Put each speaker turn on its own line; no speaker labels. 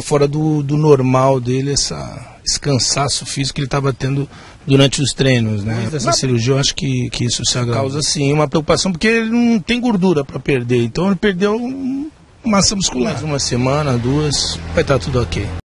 fora do, do normal dele essa, esse cansaço físico que ele estava tendo durante os treinos, né? Essa cirurgia eu acho que, que isso se causa sim uma preocupação porque ele não tem gordura para perder, então ele perdeu massa muscular. Mais uma semana, duas, vai estar tudo ok.